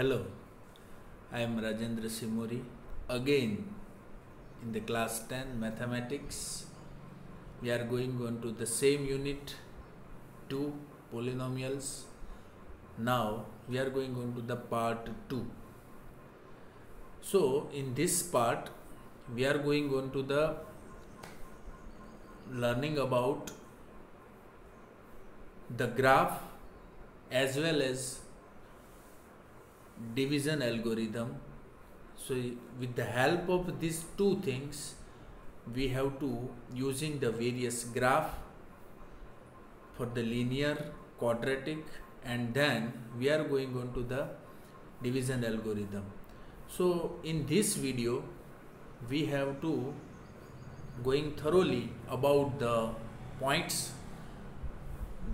Hello, I am Rajendra Simori. Again, in the class 10 mathematics, we are going on to the same unit 2 polynomials. Now, we are going on to the part 2. So, in this part, we are going on to the learning about the graph as well as division algorithm. So with the help of these two things we have to using the various graph for the linear quadratic and then we are going on to the division algorithm. So in this video we have to going thoroughly about the points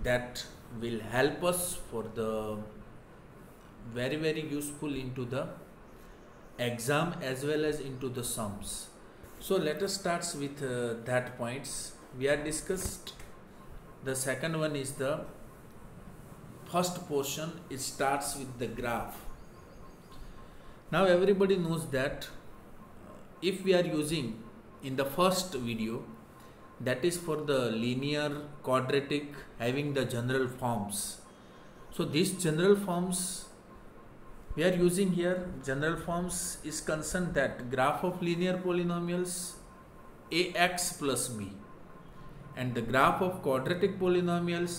that will help us for the very very useful into the exam as well as into the sums. So let us start with uh, that points. We are discussed the second one is the first portion. It starts with the graph. Now everybody knows that if we are using in the first video that is for the linear quadratic having the general forms. So these general forms we are using here general forms is concerned that graph of linear polynomials ax plus b and the graph of quadratic polynomials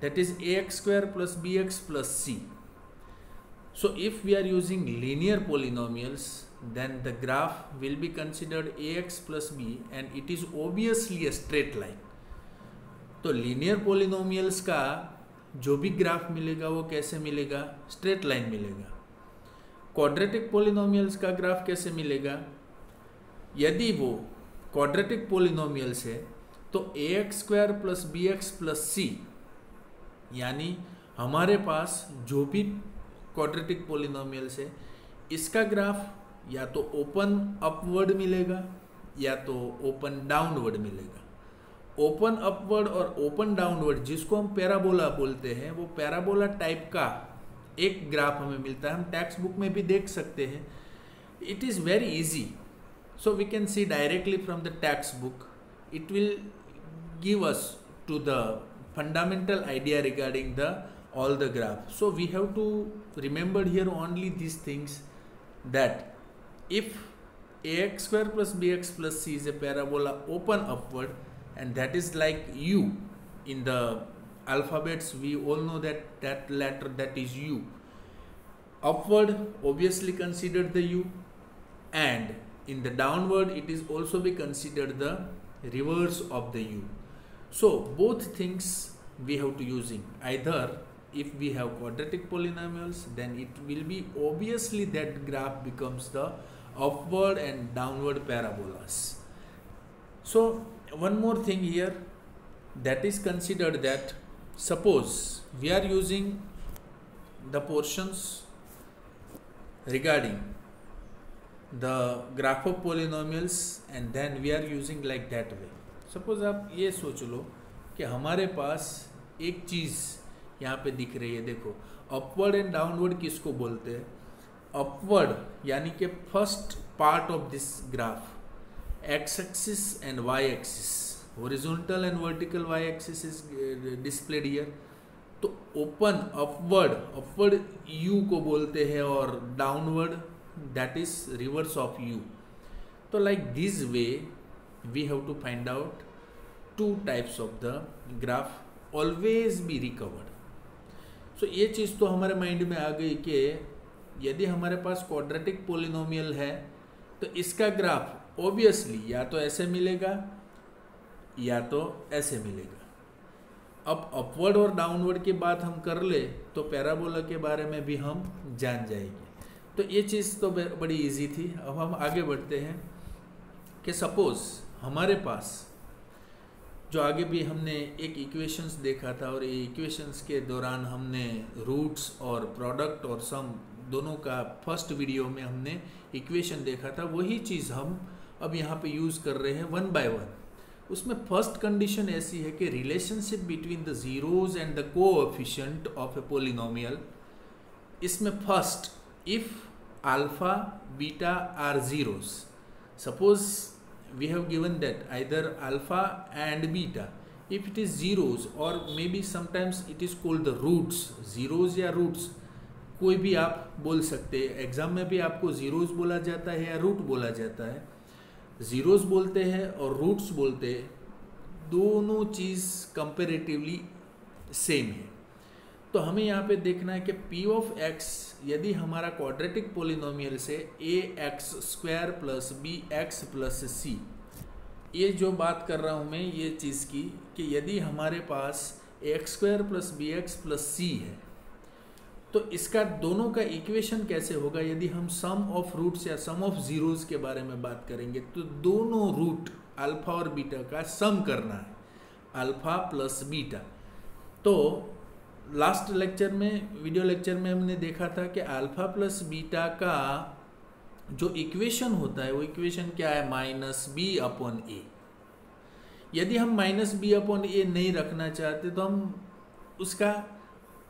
that is ax square plus bx plus c. So if we are using linear polynomials then the graph will be considered ax plus b and it is obviously a straight line. तो linear polynomials का जो भी graph मिलेगा वो कैसे मिलेगा straight line मिलेगा quadratic polynomials का ग्राफ कैसे मिलेगा? यदि वो क्वाड्रेटिक पोलिनोमियल्स है तो a x square plus b x plus c यानी हमारे पास जो भी क्वाड्रेटिक पोलिनोमियल्स है, इसका ग्राफ या तो ओपन अपवर्ड मिलेगा, या तो ओपन डाउनवर्ड मिलेगा। ओपन अपवर्ड और ओपन डाउनवर्ड जिसको हम पैराबोला बोलते हैं, वो पैराबोला टाइप का एक ग्राफ हमें मिलता है, हम टेक्स्ट बुक में भी देख सकते हैं। It is very easy so we can see directly from the textbook it will give us to the fundamental idea regarding the all the graph so we have to remember here only this things that if a x square plus b x plus c is a parabola open upward and that is like U in the alphabets we all know that that letter that is u. Upward obviously considered the u. And in the downward it is also be considered the reverse of the u. So both things we have to using. Either if we have quadratic polynomials then it will be obviously that graph becomes the upward and downward parabolas. So one more thing here that is considered that suppose we are using the portions regarding the graph of polynomials and then we are using like that way. Suppose आप ये सोच लो कि हमारे पास एक चीज़ यहाँ पे दिख रही है, देखो। अपवर्ड एंड डाउनवर्ड किसको बोलते हैं? अपवर्ड यानी कि first part of this graph x axis and y axis horizontal and vertical y axis is uh, displayed here. तो ओपन अपवर्ड अपवर्ड यू को बोलते हैं और downward that is reverse of U तो like this way we have to find out two types of the graph always be recovered so ये चीज़ तो हमारे माइंड में आ गई कि यदि हमारे पास क्वाड्रेटिक पोलिनोमियल है तो इसका ग्राफ ऑब्वियसली या तो ऐसे मिलेगा या तो ऐसे मिलेगा। अब अपवर्ड और डाउनवर्ड की बात हम कर ले तो पैराबोला के बारे में भी हम जान जाएँगे। तो ये चीज़ तो बड़ी इजी थी। अब हम आगे बढ़ते हैं कि सपोज़ हमारे पास, जो आगे भी हमने एक इक्वेशंस देखा था और ये इक्वेशंस के दौरान हमने रूट्स और प्रोडक्ट और सम दोनों का फ़र्स्ट वीडियो में हमने इक्वेशन देखा था, वही चीज़ हम अब यहाँ पे यूज़ कर रहे हैं वन बाय वन उसमें फ़र्स्ट कंडीशन ऐसी है कि relationship between the zeros and the coefficient of a polynomial इसमें first if alpha beta are zeros suppose we have given that either alpha and beta if it is zeros और maybe sometimes it is called the roots zeros या roots कोई भी आप बोल सकते हैं। Exam में भी आपको जीरोज बोला जाता है या रूट बोला जाता है। ज़ीरोस बोलते हैं और रूट्स बोलते हैं, दोनों चीज़ कंपेरेटिवली सेम है। तो हमें यहाँ पे देखना है कि p ऑफ़ x, यदि हमारा क्वाड्रेटिक पोलिनोमियल से a x square plus b x plus c ये जो बात कर रहा हूँ मैं, ये चीज़ की कि यदि हमारे पास x square plus b x plus c है तो इसका दोनों का इक्वेशन कैसे होगा? यदि हम सम ऑफ़ रूट्स या सम ऑफ़ जीरोस के बारे में बात करेंगे तो दोनों रूट अल्फ़ा और बीटा का सम करना है। अल्फ़ा प्लस बीटा तो लास्ट लेक्चर में वीडियो लेक्चर में हमने देखा था कि अल्फ़ा प्लस बीटा का जो इक्वेशन होता है, वो इक्वेशन क्या है? माइनस बी अपॉन ए यदि हम माइनस बी अपॉन ए नहीं रखना चाहते तो हम उसका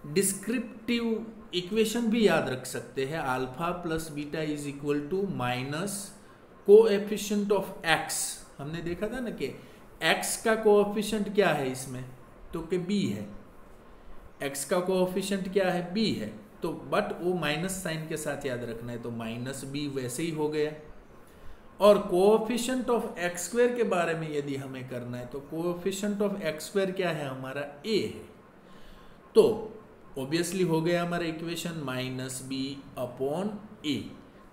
डिस्क्रिप्टिव इक्वेशन भी याद रख सकते हैं। Alpha plus beta is equal to minus coefficient of x हमने देखा था ना कि एक्स का कोएफिशिएंट क्या है इसमें? तो कि बी है। एक्स का कोएफिशिएंट क्या है? बी है। तो बट वो माइनस साइन के साथ याद रखना है तो माइनस बी वैसे ही हो गया। और कोएफिशिएंट ऑफ़ एक्स स्क्वायर के बारे में यदि हमें करना है तो कोएफिशिएंट ऑफ़ एक्स स्क्वायर क्या है? हमारा ए है। तो ऑब्वियसली हो गया हमारा equation minus b upon a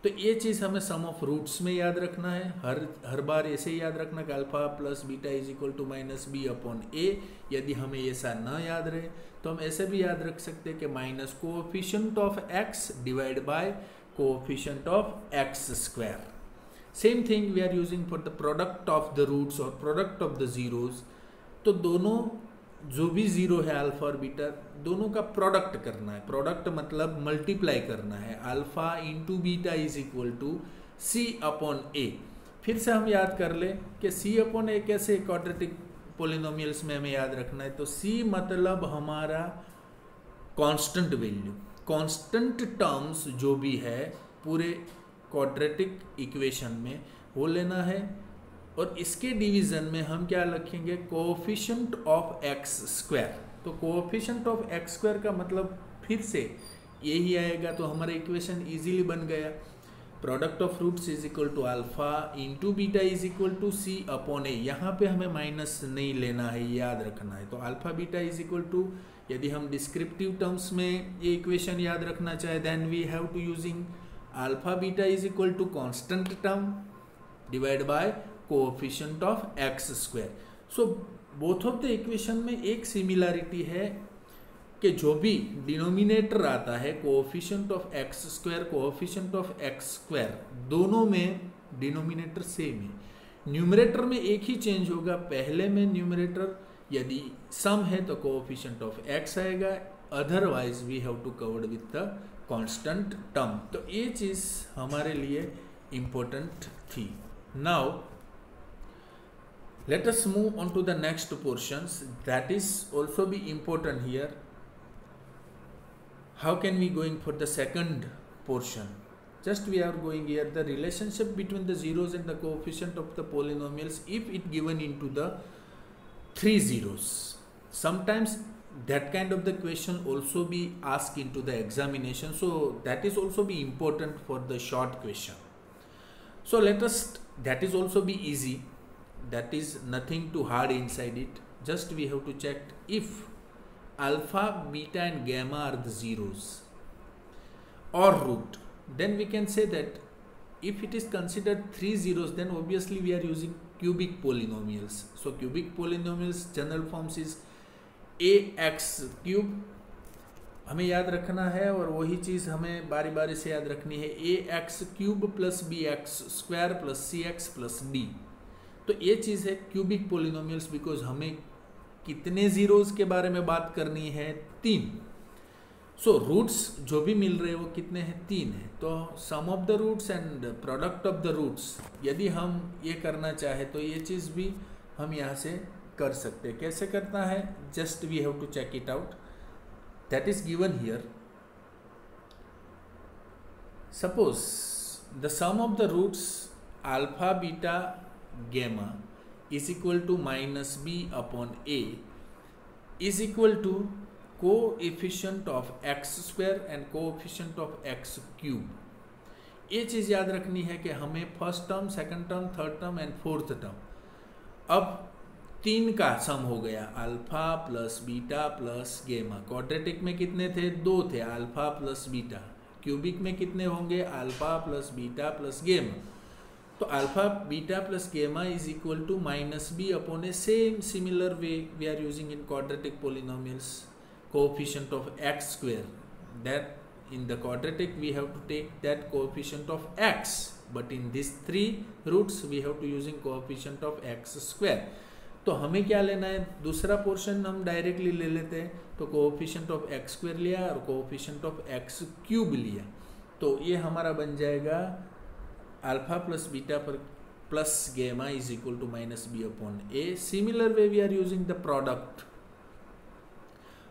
तो ये चीज़ हमें सम ऑफ़ रूट्स में याद रखना है। हर हर बार ऐसे ही याद रखना कि alpha plus beta is equal to minus b upon a यदि हमें ऐसा ना याद रहे तो हम ऐसे भी याद रख सकते हैं कि minus coefficient of x divide by coefficient of x square same thing we are using for the product of the roots और प्रोडक्ट ऑफ़ द जीरोज तो दोनों जो भी ज़ीरो है अल्फ़ा और बीटा दोनों का प्रोडक्ट करना है। प्रोडक्ट मतलब मल्टीप्लाई करना है। Alpha into beta is equal to c upon a फिर से हम याद कर ले कि सी अपॉन ए कैसे क्वाड्रेटिक पोलिनोमियल्स में हमें याद रखना है। तो सी मतलब हमारा कांस्टेंट वैल्यू कांस्टेंट टर्म्स जो भी है, पूरे क्वाड्रेटिक इक्वेशन में वो लेना है। और इसके डिवीज़न में हम क्या रखेंगे? कोफिशंट ऑफ़ एक्स स्क्वायर तो कोफिशंट ऑफ़ एक्स स्क्वायर का मतलब फिर से यही आएगा तो हमारा इक्वेशन इजीली बन गया। Product of roots is equal to alpha into beta is equal to c upon a यहाँ पे हमें माइनस नहीं लेना है, याद रखना है। तो alpha beta is equal to यदि हम डिस्क्रिप्टिव टर्म्स में ये इक्वेशन याद रखना चाहे then we have to using alpha beta is equal to constant term divide by coefficient of x square so both of the equation में एक similarity है कि जो भी डिनोमिनेटर आता है coefficient of x square coefficient of x square दोनों में डिनोमिनेटर सेम है। न्यूमरेटर में एक ही चेंज होगा, पहले में न्यूमरेटर यदि सम है तो कोफिशंट ऑफ़ एक्स आएगा otherwise we have to covered with the constant term तो ये चीज़ हमारे लिए इम्पोर्टेंट थी। Now let us move on to the next portions. That is also be important here. How can we going for the second portion? Just we are going here the relationship between the zeros and the coefficient of the polynomials if it given into the three zeros. Sometimes that kind of the question also be asked into the examination. So that is also be important for the short question. So let us that is also be easy that is nothing too hard inside it just we have to check if alpha beta and gamma are the zeros or root then we can say that if it is considered three zeros then obviously we are using cubic polynomials so cubic polynomials general forms is ax cube हमें याद रखना है और वही चीज़ हमें बारी बारी से याद रखनी है a x cube plus b x square plus c x plus d तो ये चीज़ है क्यूबिक पोलिनोमियल्स बिकॉज़ हमें कितने ज़ीरोज़ के बारे में बात करनी है? तीन। सो so, रूट्स जो भी मिल रहे हैं वो कितने हैं? तीन है। तो sum of the roots and product of the roots यदि हम ये करना चाहे तो ये चीज़ भी हम यहाँ से कर सकते हैं। कैसे करना है? Just we have to check it out that is given here Suppose the sum of the roots alpha, beta, gamma is equal to minus b upon a is equal to coefficient of x square and coefficient of x cube. ये चीज़ याद रखनी है कि हमें first term second term third term and fourth term अब तीन का सम हो गया alpha plus beta plus gamma quadratic में कितने थे? दो थे अल्फ़ा प्लस बीटा क्यूबिक में कितने होंगे? Alpha plus beta plus gamma तो alpha beta plus gamma is equal to minus b upon a same similar way we are using in quadratic polynomials coefficient of x square that in the quadratic, we have to take that coefficient of x, but in these three roots, we have to using coefficient of x square. तो हमें क्या लेना है? दूसरा portion हम directly ले लेते हैं। तो कोफिशेंट ऑफ़ एक्स स्क्वेयर लिया और कोफिशेंट ऑफ़ एक्स क्यूब लिया। तो ये हमारा बन जाएगा अल्फ़ा प्लस बीटा पर plus gamma is equal to minus b upon a similar way we are using the product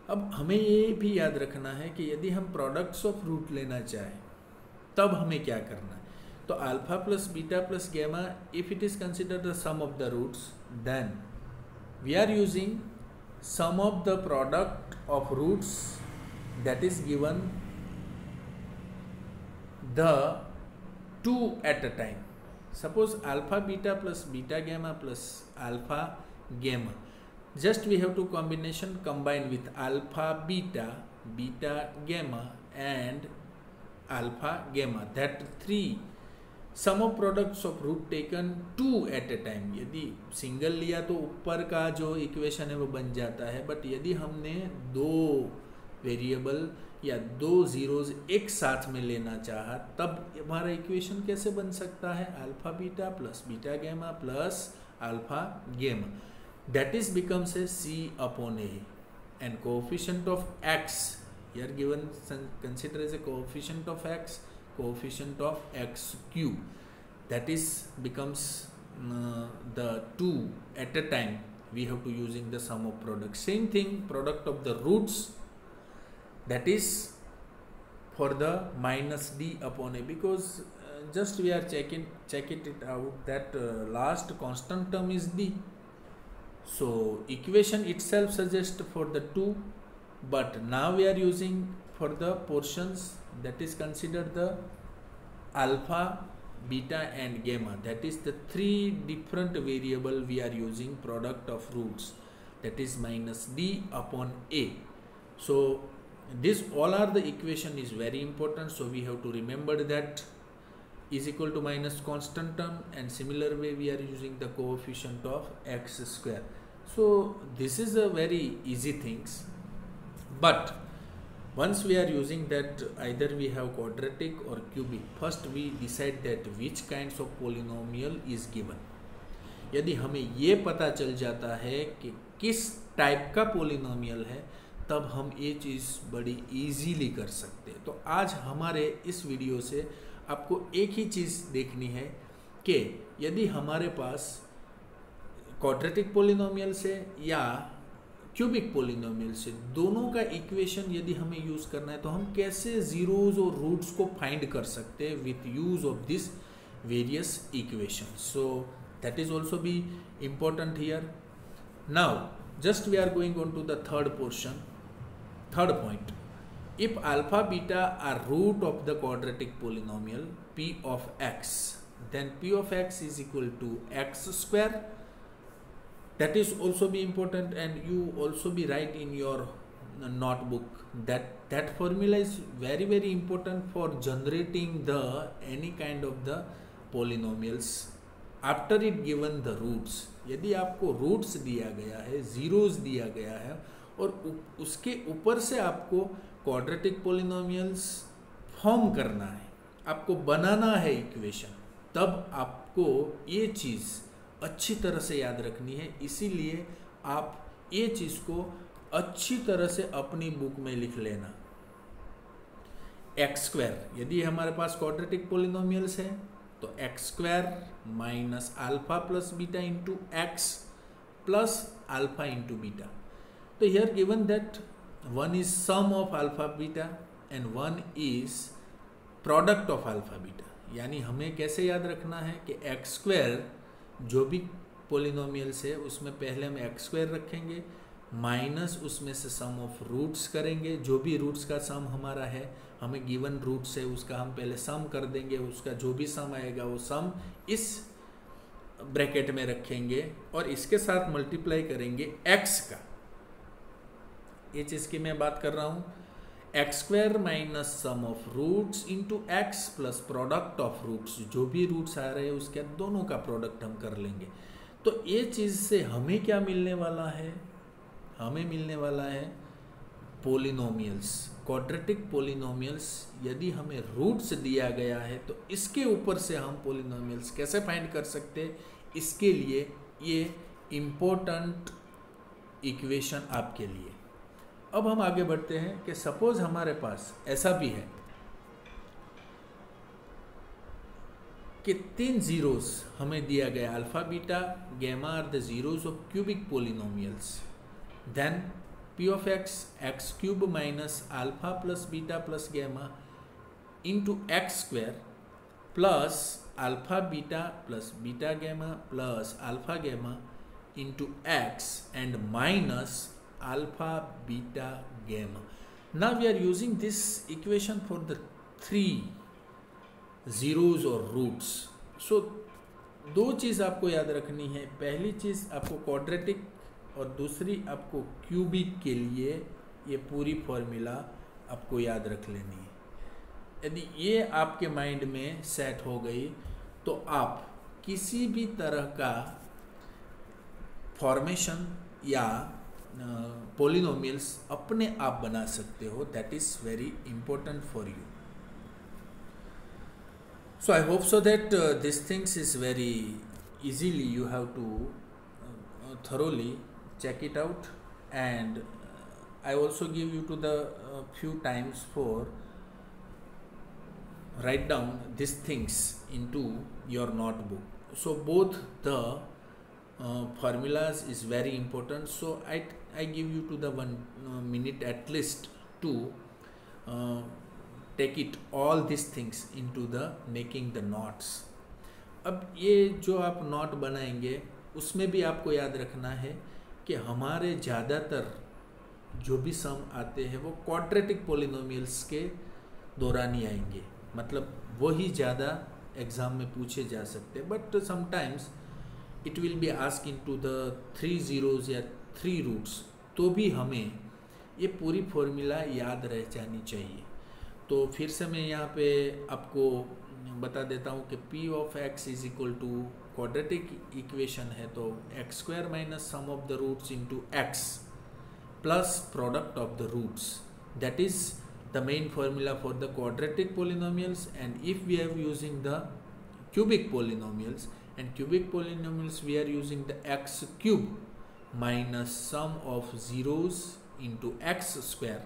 अब हमें ये भी याद रखना है कि यदि हम प्रोडक्ट्स ऑफ़ रूट लेना चाहें, तब हमें क्या करना है? तो alpha plus beta plus gamma if it is consider the sum of the roots then we are using sum of the product of roots that is given the two at a time suppose alpha beta plus beta gamma plus alpha gamma just we have to combination combine with alpha beta beta gamma and alpha gamma that three sum of products of root taken two at a time यदि single लिया तो ऊपर का जो equation है वो बन जाता है बट यदि हमने दो वेरिएबल या दो ज़ीरोज़ एक साथ में लेना चाहा तब हमारा इक्वेशन कैसे बन सकता है? Alpha beta plus beta gamma plus alpha gamma that is becomes a c upon a and coefficient of x here given consider as a coefficient of x coefficient of x that is becomes uh, the 2 at a time. We have to using the sum of product. Same thing product of the roots that is for the minus d upon a because uh, just we are checking check it, it out that uh, last constant term is d. So equation itself suggests for the 2 but now we are using for the portions that is considered the alpha beta and gamma. That is the three different variable we are using product of roots. That is minus d upon a. So this all are the equation is very important so we have to remember that is equal to minus constant term and similar way we are using the coefficient of x square so this is a very easy things but once we are using that either we have quadratic or cubic first we decide that which kinds of polynomial is given यदि हमें ये पता चल जाता है कि किस type का पोलिनोमियल है तब हम ये चीज़ बड़ी इजीली कर सकते हैं। तो आज हमारे इस वीडियो से आपको एक ही चीज़ देखनी है कि यदि हमारे पास क्वाड्रेटिक पोलिनोमियल से या क्यूबिक पोलिनोमियल से दोनों का इक्वेशन यदि हमें यूज़ करना है तो हम कैसे जीरोज और रूट्स को फाइंड कर सकते हैं with use of this various equation so that is also be important here now just we are going on to the third portion third point if alpha beta are root of the quadratic polynomial p of x then p of x is equal to x square that is also be important and you also be write in your notebook that that formula is very very important for generating the any kind of the polynomials after it given the roots यदि आपको roots दिया गया है zeros दिया गया है और उसके ऊपर से आपको क्वाड्रेटिक पोलिनोमियल्स फॉर्म करना है। आपको बनाना है इक्वेशन तब आपको ये चीज़ अच्छी तरह से याद रखनी है। इसीलिए आप ये चीज़ को अच्छी तरह से अपनी बुक में लिख लेना। एक्स स्क्वायर यदि हमारे पास क्वाड्रेटिक पोलिनोमियल्स है तो x square minus alpha plus beta into x plus alpha into beta तो here given that one is sum of alpha beta and one is product of alpha beta यानी हमें कैसे याद रखना है कि एक्स स्क्वायर जो भी पोलिनोमियल्स है, उसमें पहले हम एक्स स्क्वायर रखेंगे माइनस उसमें से सम ऑफ़ रूट्स करेंगे। जो भी रूट्स का सम हमारा है, हमें गिवन रूट्स है, उसका हम पहले सम कर देंगे, उसका जो भी सम आएगा, वो सम इस ब्रैकेट में रखेंगे और इसके साथ मल्टीप्लाई करेंगे एक्स का। ये चीज़ की मैं बात कर रहा हूँ। X square minus sum of roots into x plus product of roots जो भी रूट्स आ रहे हैं, उसके दोनों का प्रोडक्ट हम कर लेंगे। तो ये चीज़ से हमें क्या मिलने वाला है? हमें मिलने वाला है पोलिनोमियल्स क्वाड्रेटिक पोलिनोमियल्स यदि हमें रूट्स दिया गया है तो इसके ऊपर से हम पोलिनोमियल्स कैसे फाइंड कर सकते इसके लिए ये इम्पोर्टेंट इक्वेशन आपके लिए। अब हम आगे बढ़ते हैं कि सपोज़ हमारे पास ऐसा भी है कि तीन जीरोस हमें दिया गया alpha beta gamma are the zeros of cubic polynomials then p of x x cube minus alpha plus beta plus gamma into x square plus alpha beta plus beta gamma plus alpha gamma into x and minus alpha, beta, gamma. Now we are using this equation for the three zeros or roots. So दो चीज़ आपको याद रखनी है पहली चीज़ आपको quadratic और दूसरी आपको क्यूबिक के लिए ये पूरी फॉर्मूला आपको याद रख लेनी है यदि ये आपके माइंड में सेट हो गई तो आप किसी भी तरह का फॉर्मेशन या पोलिनोमियल्स अपने आप बना सकते हो that is very important for you so i hope so that uh, this things is very easily you have to uh, thoroughly check it out and uh, i also give you to the uh, few times for write down these things into your notebook so both the uh, formulas is very important so i I give you to the one uh, minute at least to uh, take it all these things into the making the knots. अब ये जो आप not बनाएँगे उसमें भी आपको याद रखना है कि हमारे ज़्यादातर जो भी सम आते हैं वो क्वाड्रेटिक पोलिनोमियल्स के दौरान ही आएँगे। मतलब वही ज़्यादा एग्ज़ाम में पूछे जा सकते but sometimes it will be ask in to the three zeros या थ्री रूट्स तो भी हमें ये पूरी फॉर्मूला याद रह जानी चाहिए। तो फिर से मैं यहाँ पे आपको बता देता हूँ कि p of x is equal to quadratic equation है तो x square minus sum of the roots into x plus product of the roots that is the main formula for the quadratic polynomials and if we are using the cubic polynomials, and cubic polynomials we are using the x cube. minus sum of zeros into x square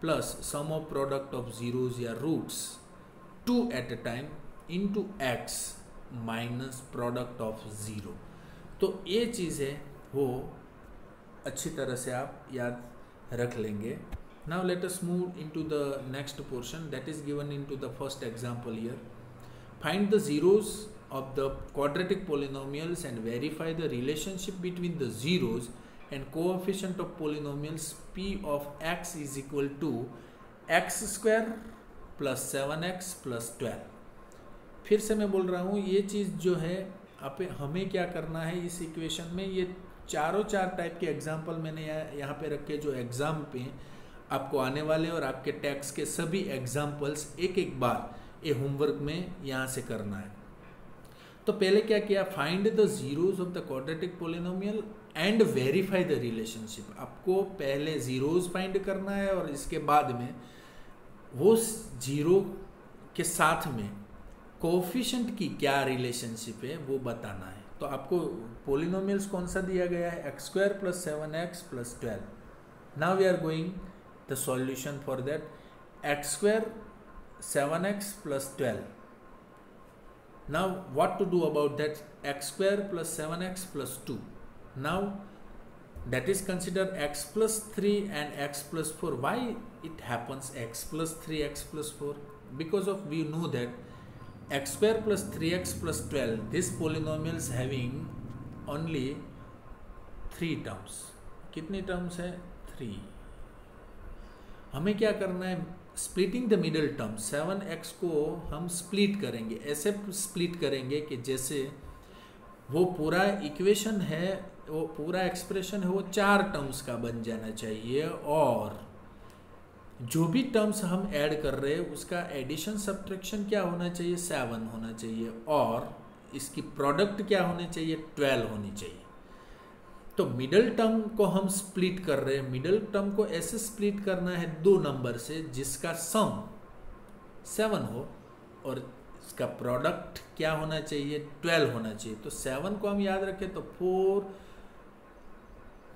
plus sum of product of zeros or roots two at a time into x minus product of zero तो ये चीज़ है वो अच्छी तरह से आप याद रख लेंगे। Now let us move into the next portion that is given into the first example here find the zeros of the quadratic polynomials and verify the relationship between the zeros and coefficient of polynomials p of x is equal to x square plus seven x plus twelve फिर से मैं बोल रहा हूँ, ये चीज़ जो है, आप हमें क्या करना है इस इक्वेशन में? ये चारों चार टाइप के एग्ज़ाम्पल मैंने यहाँ पे रखे जो एग्ज़ाम पे आपको आने वाले और आपके टैक्स के सभी एग्जाम्पल्स एक एक बार ये होमवर्क में यहाँ से करना है। तो पहले क्या किया? Find the zeros of the quadratic polynomial and verify the relationship आपको पहले जीरोज फाइंड करना है और इसके बाद में वो ज़ीरो के साथ में कोफिशेंट की क्या रिलेशनशिप है वो बताना है। तो आपको पोलिनोमियल्स कौन सा दिया गया है? X square plus seven x plus twelve now we are going the solution for that x square seven x plus twelve Now what to do about that x square plus 7x plus 2. Now that is considered x plus 3 and x plus 4. Why it happens x plus 3, x plus 4? because of we know that x square plus 3x plus 12 this polynomial is having only three terms कितने terms है three हमें क्या करना है splitting the middle term seven x को हम split करेंगे। ऐसे स्प्लिट करेंगे कि जैसे वो पूरा इक्वेशन है, वो पूरा एक्सप्रेशन है, वो चार टर्म्स का बन जाना चाहिए और जो भी टर्म्स हम ऐड कर रहे हैं, उसका एडिशन सब्ट्रैक्शन क्या होना चाहिए? सेवन होना चाहिए और इसकी प्रोडक्ट क्या होनी चाहिए? ट्वेल्व होनी चाहिए। तो मिडल टर्म को हम स्प्लिट कर रहे हैं। मिडल टर्म को ऐसे स्प्लिट करना है दो नंबर से, जिसका सम सेवन हो, और इसका प्रोडक्ट क्या होना चाहिए? ट्वेल्व होना चाहिए। तो सेवन को हम याद रखें तो फोर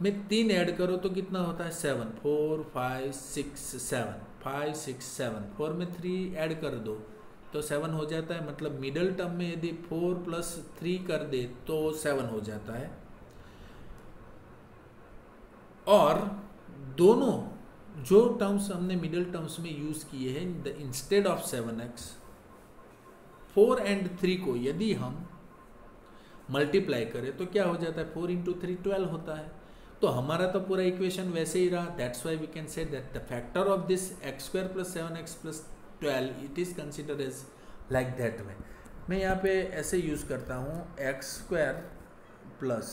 में तीन ऐड करो तो कितना होता है? Seven four five six seven five six seven four में थ्री ऐड कर दो तो सेवन हो जाता है। मतलब मिडल टर्म में यदि फोर प्लस थ्री कर दे तो सेवन हो जाता है। और दोनों जो टर्म्स हमने मिडिल टर्म्स में यूज़ किए हैं the instead of seven x four and three को यदि हम मल्टीप्लाई करें तो क्या हो जाता है? फोर इंटू थ्री ट्वेल्व होता है। तो हमारा तो पूरा इक्वेशन वैसे ही रहा। That's why we can say that the factor of this x square plus seven x plus twelve it is consider as like that way मैं यहाँ पे ऐसे यूज़ करता हूँ एक्स स्क्वायर प्लस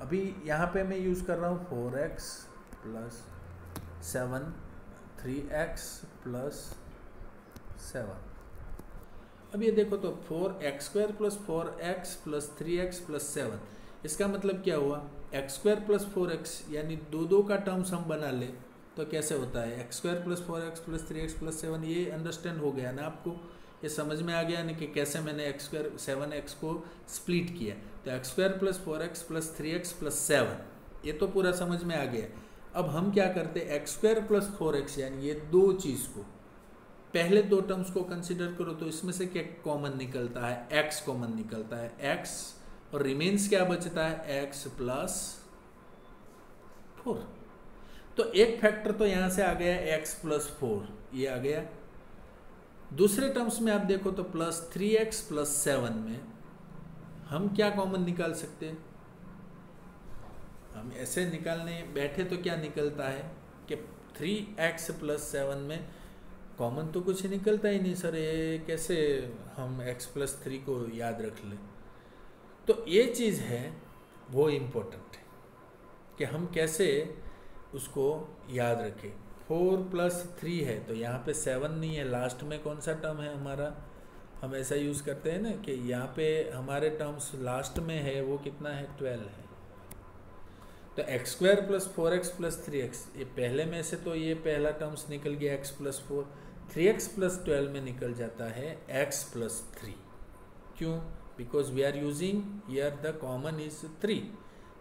अभी यहाँ पे मैं यूज़ कर रहा हूँ four x plus seven three x plus seven अब ये देखो तो four x square plus four x plus three x plus seven इसका मतलब क्या हुआ? X square plus four x यानी दो दो का टर्म्स हम बना ले तो कैसे होता है? X square plus four x plus three x plus seven ये अंडरस्टैंड हो गया ना आपको? ये समझ में आ गया ना कि कैसे मैंने एक्स स्क्वायर सेवन एक्स को स्प्लिट किया। तो x square plus four x plus three x plus seven ये तो पूरा समझ में आ गया। अब हम क्या करते हैं? X square plus four x यानी ये दो चीज़ को, पहले दो टर्म्स को कंसिडर करो तो इसमें से क्या कॉमन निकलता है? एक्स कॉमन निकलता है। एक्स और रिमेन्स क्या बचता है? एक्स प्लस फोर तो एक फैक्टर तो यहाँ से आ गया एक्स प्लस फोर ये आ गया। दूसरे टर्म्स में आप देखो तो plus three x plus seven में हम क्या कॉमन निकाल सकते हम ऐसे निकालने, बैठे तो क्या निकलता है कि थ्री एक्स प्लस सेवन में कॉमन तो कुछ निकलता ही नहीं, सर, ये कैसे हम एक्स प्लस थ्री को याद रख लें? तो ये चीज़ है, वो इम्पोर्टेंट है कि हम कैसे उसको याद रखें। फोर प्लस थ्री है तो यहाँ पे सेवन नहीं है लास्ट में कौन सा टर्म है हमारा? हम ऐसा यूज़ करते हैं ना कि यहाँ पे हमारे टर्म्स लास्ट में है, वो कितना है? ट्वेल्व है। तो x square plus four x plus three x ये पहले में से तो ये पहला टर्म्स निकल गया x plus four three x plus twelve में निकल जाता है एक्स प्लस थ्री क्यों? Because we are using here the common is three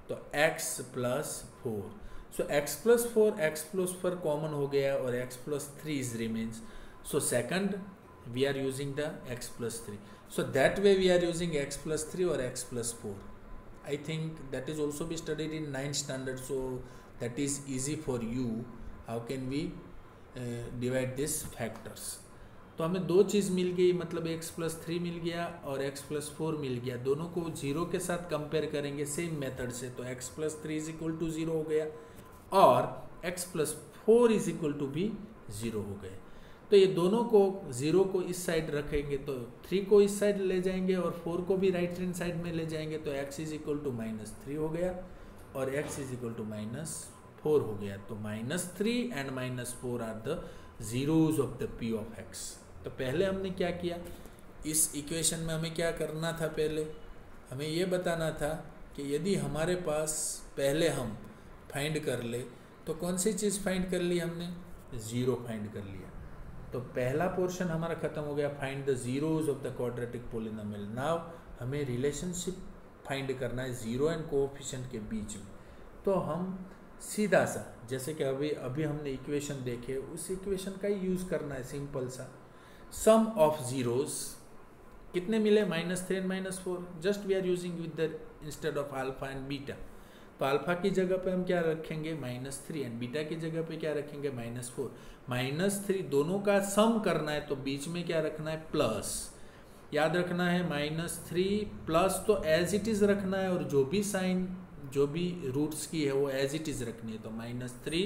तो x plus four so x plus four x plus four common हो गया और x plus three is remains so second we are using the x plus 3 so that way we are using x plus 3 or x plus 4 i think that is also be studied in 9th standard so that is easy for you how can we uh, divide this factors तो हमें दो चीज़ मिल गई मतलब x plus three मिल गया और x plus four मिल गया दोनों को ज़ीरो के साथ कंपेयर करेंगे सेम मेथड से तो x plus three is equal to zero हो गया और x plus four is equal to भी ज़ीरो हो गए तो ये दोनों को ज़ीरो को इस साइड रखेंगे तो थ्री को इस साइड ले जाएँगे और फोर को भी राइट हैंड साइड में ले जाएँगे तो x is equal to minus three हो गया और x is equal to minus four हो गया। तो minus three and minus four are the zeros of the p of x तो पहले हमने क्या किया? इस इक्वेशन में हमें क्या करना था पहले? हमें ये बताना था कि यदि हमारे पास पहले हम फाइंड कर ले तो कौन सी चीज़ फाइंड कर ली हमने? ज़ीरो फाइंड कर लिया। तो पहला पोर्शन हमारा खत्म हो गया find the zeros of the quadratic polynomial now हमें रिलेशनशिप फाइंड करना है ज़ीरो एंड कोफिशेंट के बीच में। तो हम सीधा सा, जैसे कि अभी अभी हमने इक्वेशन देखे, उस इक्वेशन का ही यूज़ करना है सिंपल सा। सम ऑफ़ ज़ीरोज़ कितने मिले? Minus three and minus four just we are using with the instead of alpha and beta तो अल्फ़ा की जगह पे हम क्या रखेंगे? माइनस थ्री एंड बीटा की जगह पे क्या रखेंगे? माइनस फोर माइनस थ्री दोनों का सम करना है तो बीच में क्या रखना है? प्लस। याद रखना है, माइनस थ्री प्लस तो एज इट इज़ रखना है और जो भी साइन, जो भी रूट्स की है वो एज इट इज़ रखनी है तो माइनस थ्री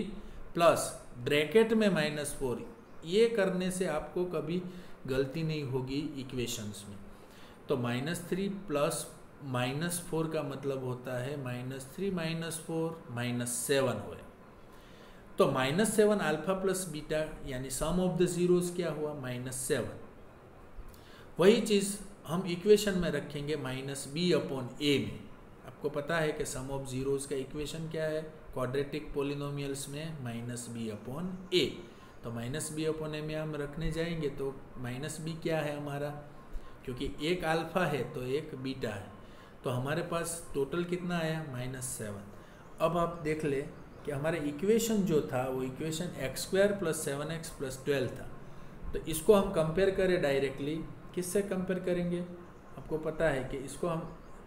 प्लस। ब्रैकेट में माइनस फोर, ये करने से आपको कभी गलती नहीं होगी इक्वेशंस में। तो minus three plus minus four का मतलब होता है minus three minus four minus seven हुए तो minus seven alpha plus beta यानी सम ऑफ़ द जीरोस क्या हुआ? माइनस सेवन वही चीज़ हम इक्वेशन में रखेंगे माइनस बी अपॉन ए में। आपको पता है कि सम ऑफ़ जीरोस का इक्वेशन क्या है? क्वाड्रेटिक पोलिनोमियल्स में माइनस बी अपॉन ए तो माइनस बी अपॉन ए में हम रखने जाएँगे तो माइनस बी क्या है हमारा? क्योंकि एक अल्फ़ा है तो एक बीटा है। तो हमारे पास टोटल कितना आया? माइनस सेवन अब आप देख ले कि हमारा इक्वेशन जो था, वो equation X square plus seven X plus twelve था। तो इसको हम कंपेयर करें डायरेक्टली किससे कंपेयर करेंगे? आपको पता है कि इसको हम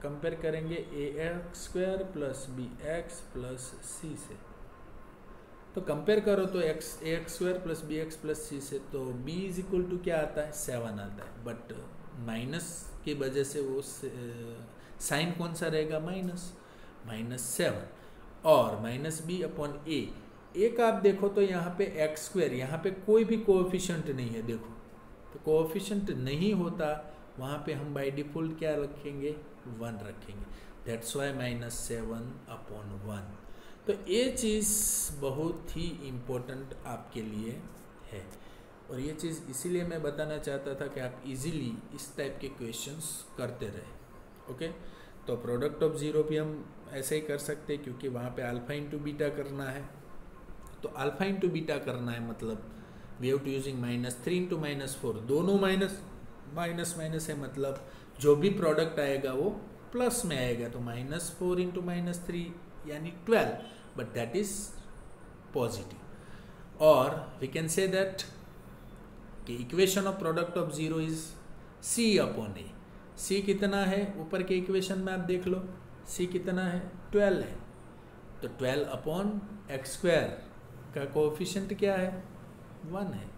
कंपेयर करेंगे A X square plus B X plus C से। तो कंपेयर करो तो X A X square plus B X plus C से तो बी इज़ इक्वल टू क्या आता है? सेवन आता है। बट माइनस की वजह से वो साइन कौन सा रहेगा? माइनस माइनस सेवन और माइनस बी अपॉन ए एक आप देखो तो यहाँ पे एक्स स्क्वायर यहाँ पे कोई भी कोएफिशिएंट नहीं है, देखो। तो कोएफिशिएंट नहीं होता, वहाँ पे हम बाय डिफ़ॉल्ट क्या रखेंगे? वन रखेंगे। That's why minus seven upon one तो ये चीज़ बहुत ही इम्पोर्टेंट आपके लिए है। और ये चीज़ इसीलिए मैं बताना चाहता था कि आप इजीली इस टाइप के क्वेश्चंस करते रहे ओके तो प्रोडक्ट ऑफ़ ज़ीरो भी हम ऐसे ही कर सकते हैं, क्योंकि वहाँ पे अल्फ़ा इंटू बीटा करना है। तो अल्फ़ा इंटू बीटा करना है मतलब we have to using minus three into minus four दोनों माइनस माइनस माइनस है मतलब जो भी प्रोडक्ट आएगा वो प्लस में आएगा। तो minus four into minus three यानी twelve but that is positive और वी कैन से दैट कि equation of product of zero is C upon A C कितना है? ऊपर के इक्वेशन में आप देख लो। सी कितना है? ट्वेल्व है। तो ट्वेल्व अपॉन एक्स स्क्वायर का कोफिशेंट क्या है? वन है।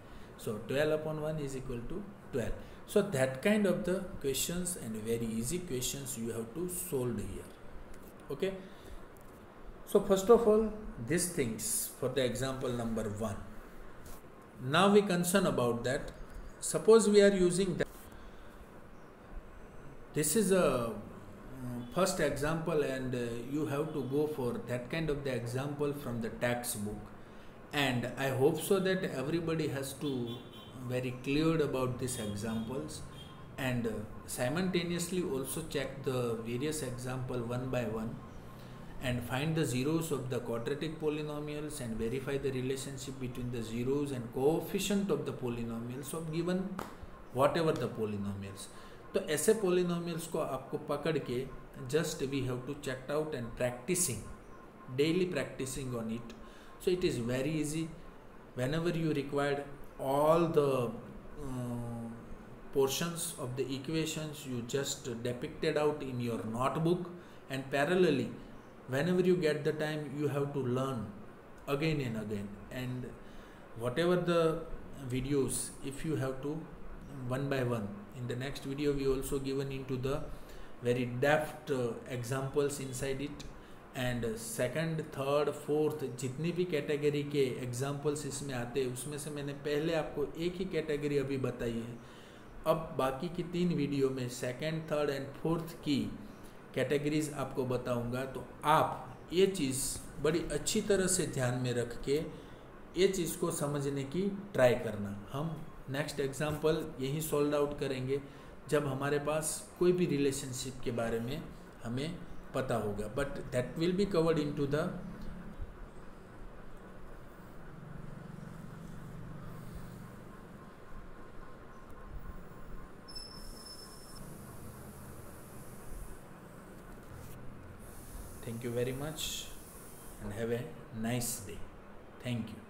So twelve upon one is equal to twelve so that kind of the questions and very easy questions you have to solve here okay so, first of all, these things for the example number 1 now we concern about that. Suppose we are using that this is a mm, first example and uh, you have to go for that kind of the example from the textbook and i hope so that everybody has to very clear about these examples and uh, simultaneously also check the various example one by one and find the zeros of the quadratic polynomials and verify the relationship between the zeros and coefficient of the polynomials of given whatever the polynomials तो ऐसे polynomials को आपको पकड़ के just we have to check out and practicing daily practicing on it so it is very easy when you required all the portions of the equations you just depicted out in your notebook and parallelly when you get the time you have to learn again and again and what the videos if you have to one by one in the next video we also given into the very depth uh, examples inside it. And second third fourth जितनी भी category के examples इसमें आते हैं उसमें से मैंने पहले आपको एक ही कैटेगरी अभी बताई है। अब बाकी की तीन वीडियो में सेकंड थर्ड एंड फोर्थ की कैटेगरीज आपको बताऊँगा। तो आप ये चीज़ बड़ी अच्छी तरह से ध्यान में रख के ये चीज़ को समझने की ट्राई करना। हम नेक्स्ट एग्ज़ाम्पल यही सोल्ड आउट करेंगे, जब हमारे पास कोई भी रिलेशनशिप के बारे में हमें पता होगा। But that will be covered in to the thank you very much and have a nice day. Thank you.